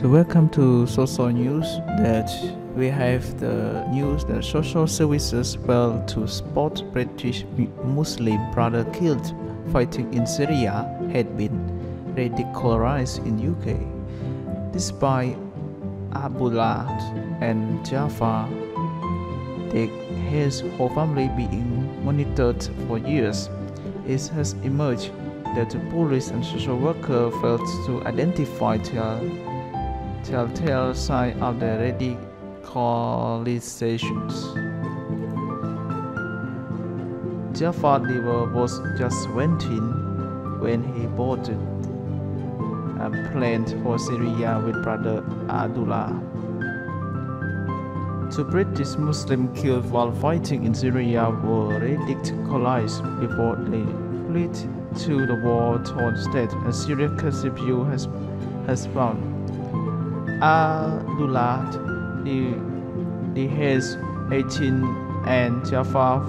So welcome to social news that we have the news that social services failed to spot British Muslim brother killed fighting in Syria had been radicalized in UK. Despite Abdullah and Jafar, his whole family being monitored for years, it has emerged that the police and social worker failed to identify telltale sign of the radicalizations. Jafar Diver was just 17 when he boarded a plane for Syria with brother Abdullah. Two British Muslims killed while fighting in Syria were radicalized before they fled to the war-torn state, a Syrian Review has, has found. Abdullah, the, the has 18 and Jafar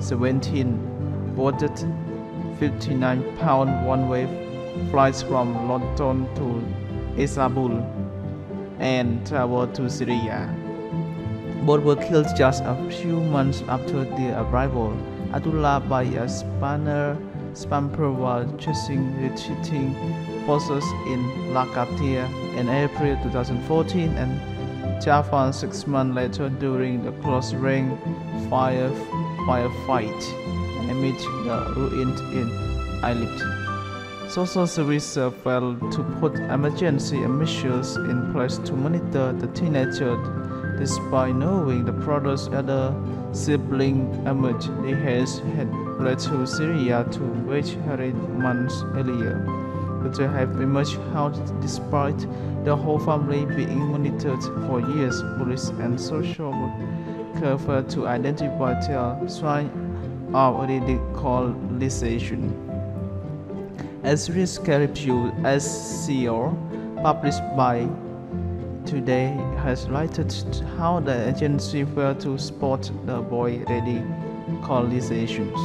17 boarded 59 pound one-way flights from London to Istanbul and traveled to Syria. Both were killed just a few months after their arrival. Abdullah by a spanner Spamper while chasing retreating forces in Latakia in April 2014 and Jafar six months later during the close-range fire firefight amid the ruins in Idlib. Social services failed to put emergency measures in place to monitor the teenager despite knowing the brother's other sibling emerged. They had fled to Syria to which hurried months earlier. But they have emerged out despite the whole family being monitored for years. Police and social work failed to identify the sign of radicalization. As risk review SCO published by Today has highlighted how the agency failed to spot the boy-ready radicalizations.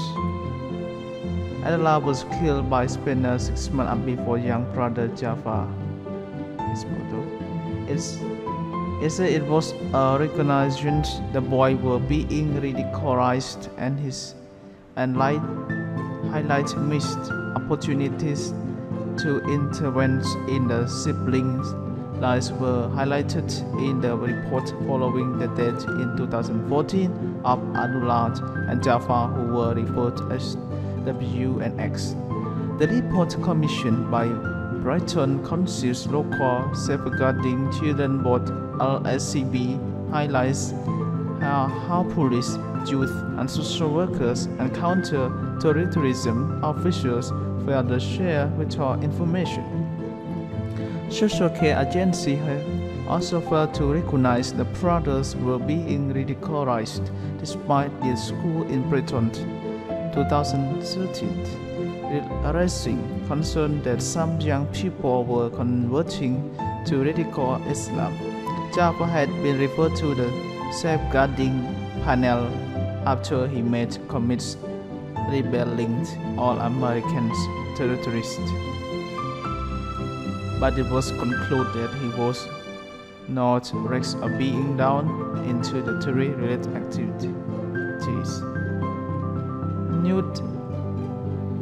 Adela was killed by Spinner six months before young brother photo. It's, it said it was uh, a recognition the boy were being radicalized and his and light highlight missed opportunities to intervene in the siblings' lives were highlighted in the report following the death in 2014 of Abdullah and Jafar who were referred as W and X. The report commissioned by Brighton Council's local safeguarding children board LSCB highlights how, police, youth, and social workers and counter-terrorism officials failed to share vital information. Social care agencies also failed to recognize the brothers were being radicalized despite their school in Britain 2013, raising concern that some young people were converting to radical Islam. Jafar had been referred to the safeguarding panel after he made commits rebelling all Americans terrorists. But it was concluded that he was not risk of being down into the terror-related activities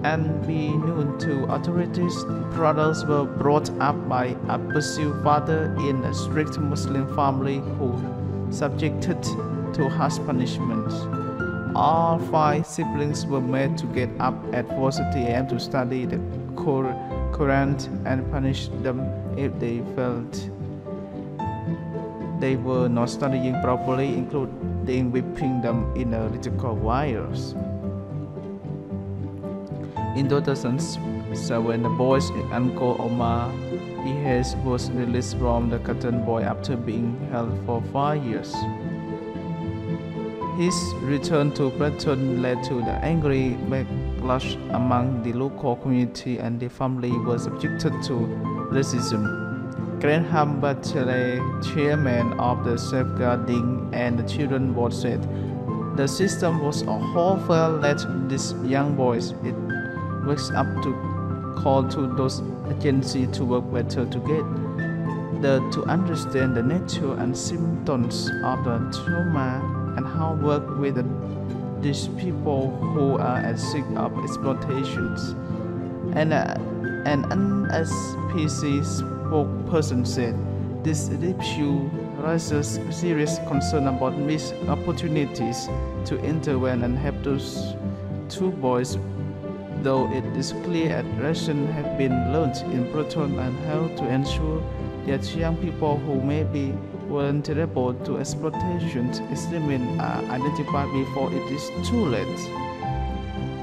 and be known to authorities. Brothers were brought up by a pursued father in a strict Muslim family who subjected to harsh punishments. All five siblings were made to get up at 4:30 a.m. to study the Quran and punish them if they felt they were not studying properly, including whipping them in electrical wires. In 2007, the boy's uncle Omar Deghayes was released from the Cotton Boy after being held for five years. His return to Britain led to the angry backlash among the local community and the family was subjected to racism. Graham Batchelor, chairman of the Safeguarding and the Children Board said, the system was a fail let these young boys. It wakes up to call to those agencies to work better together. the, to understand the nature and symptoms of the trauma and how work with the, these people who are at risk of exploitations. And uh, an NSPCC spokesperson said this issue raises serious concern about missed opportunities to intervene and help those two boys though it is clear that lessons have been learned in Brighton and how to ensure that young people who may be vulnerable to exploitation extremely are identified before it is too late.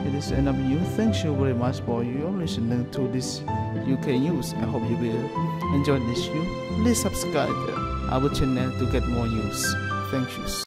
It is end of you. Thank you very much for your listening to this UK news. I hope you will enjoy this news. Please subscribe our channel to get more news. Thank you.